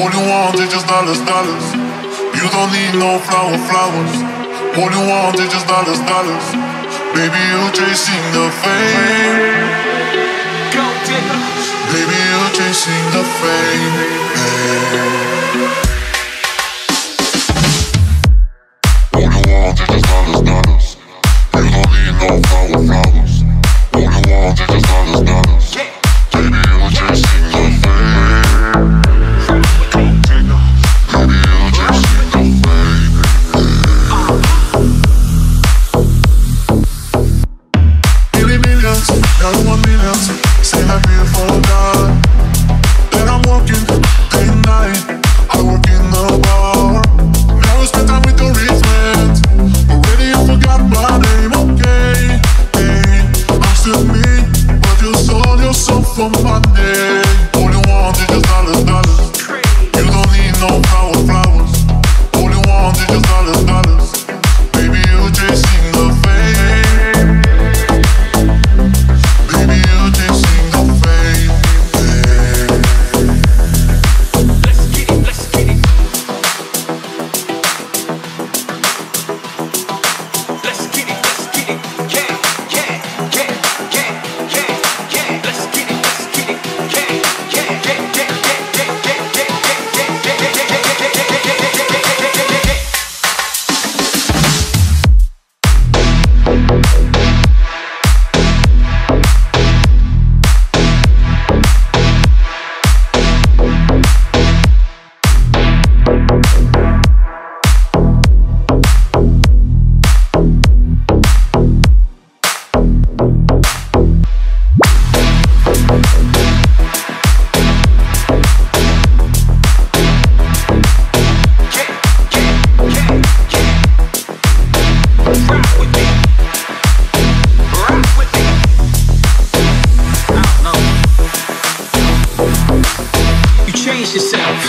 All you want is just dollars, dollars. You don't need no flower, flowers. All you want is just dollars, dollars. Baby, you're chasing the fame. Go. Baby, you're chasing the fame. All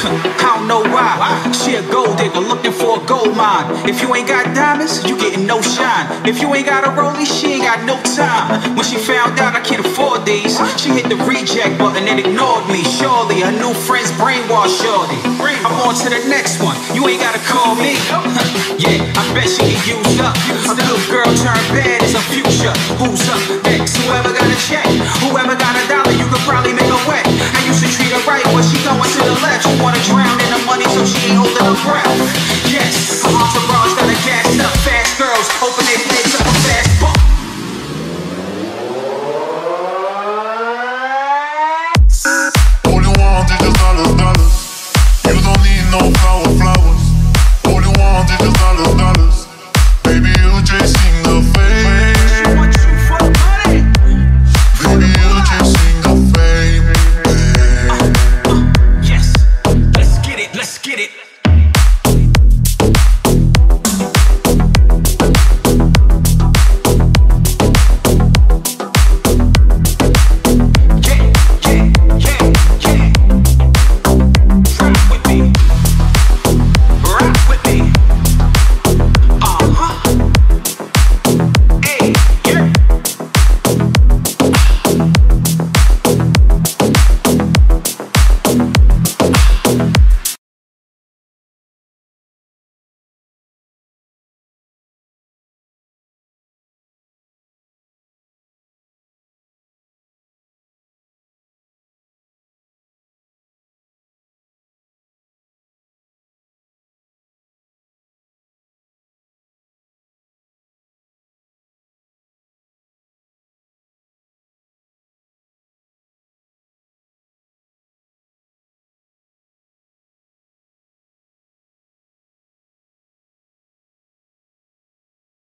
I don't know why. She a gold digger looking for a gold mine. If you ain't got diamonds, you getting no shine. If you ain't got a rollie, she ain't got no time. When she found out I can't afford these, she hit the reject button and ignored me. Surely her new friends brainwashed Shorty. I'm on to the next one. You ain't gotta call me. yeah, I bet she get used up. A little girl turned bad that you wanna drown.